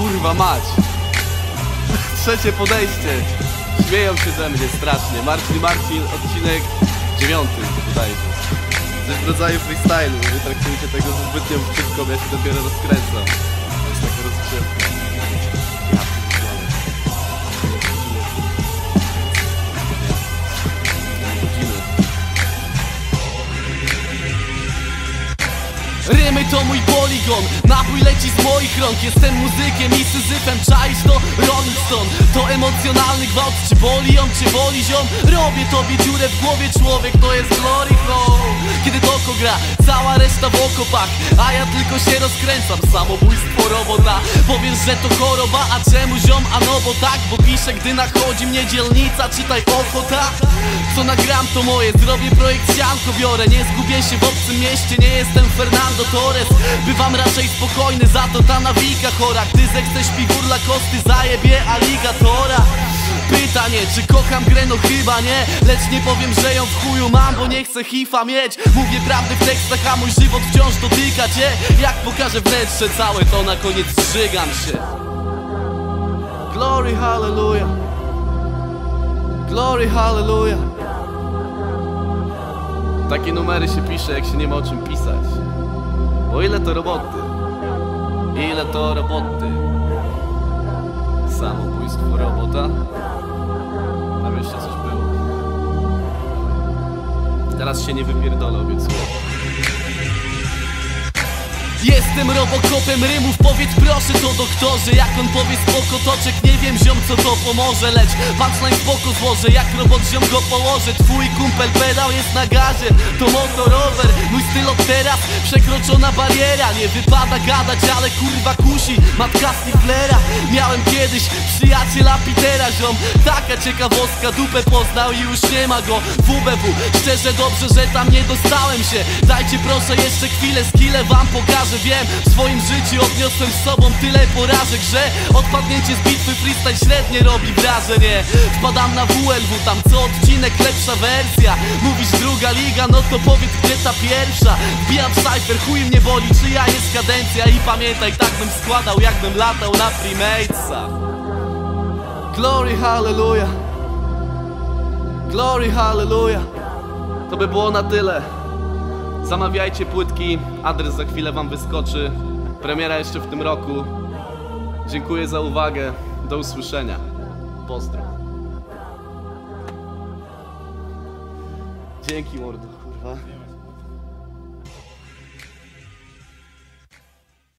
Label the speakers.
Speaker 1: kurwa mać. Trzecie podejście. Śmieją się ze mnie strasznie. Marcin Marcin, odcinek dziewiąty bodajże. Coś w rodzaju freestylu. Nie traktujcie tego za zbytnią szybko, ja się dopiero rozkręcam. To jest taka rozgrzewka. To mój poligon, napój leci z moich rąk. Jestem muzykiem i syzyfem, czaisz to? Rolling Stone. To emocjonalny gwałt, czy boli ją, czy woli ziom? Robię tobie dziurę w głowie, człowiek to jest glory hole Gra, cała reszta w okopach A ja tylko się rozkręcam, samobójstwo robota Powiesz, że to choroba, a czemu ziom? A no bo tak, bo piszę, gdy nachodzi mnie dzielnica Czytaj ochota, co nagram to moje Zrobię projekt sianko, biorę. Nie zgubię się w obcym mieście, nie jestem Fernando Torres. Bywam raczej spokojny, za to ta nawika chora. Gdy zechcesz piwór kosty zajebie aligatora Pytanie, czy kocham grę? No chyba nie. Lecz nie powiem, że ją w chuju mam, bo nie chcę hifa mieć. Mówię prawdę w tekstach, a mój żywot wciąż dotyka cię. Jak pokażę wnętrze całe, to na koniec zżygam się. Glory, hallelujah. Glory, hallelujah. Takie numery się pisze, jak się nie ma o czym pisać. Bo ile to roboty? Ile to roboty Samobójstwo robota? Tam jeszcze coś było. Teraz się nie wypierdolę, obiecuję Jestem robokopem rymów, powiedz proszę to doktorze. Jak on powie spoko toczek, nie wiem ziom co to pomoże. Lecz punchline spoko złożę, jak robot ziom go położę. Twój kumpel pedał jest na gazie, to motorower. Mój styl od teraz, przekroczona bariera. Nie wypada gadać, ale kurwa kusi. Matka Stiflera Miałem kiedyś przyjaciela Petera ziom. Taka ciekawostka, dupę poznał i już nie ma go. WBW, szczerze dobrze, że tam nie dostałem się. Dajcie proszę jeszcze chwilę, skille wam pokażę. Wiem, w swoim życiu odniosłem z sobą tyle porażek Że odpadnięcie z bitwy freestyle średnie robi wrażenie. Wpadam na WLW, tam co odcinek lepsza wersja. Mówisz druga liga, no to powiedz gdzie ta pierwsza? Wbijam w cypher, chuj mnie boli, czyja jest kadencja? I pamiętaj, tak bym składał, jakbym latał na Freematesa Glory, hallelujah. Glory, hallelujah. To by było na tyle Zamawiajcie płytki, adres za chwilę wam wyskoczy. Premiera jeszcze w tym roku. Dziękuję za uwagę. Do usłyszenia. Pozdro. Dzięki mordo, kurwa.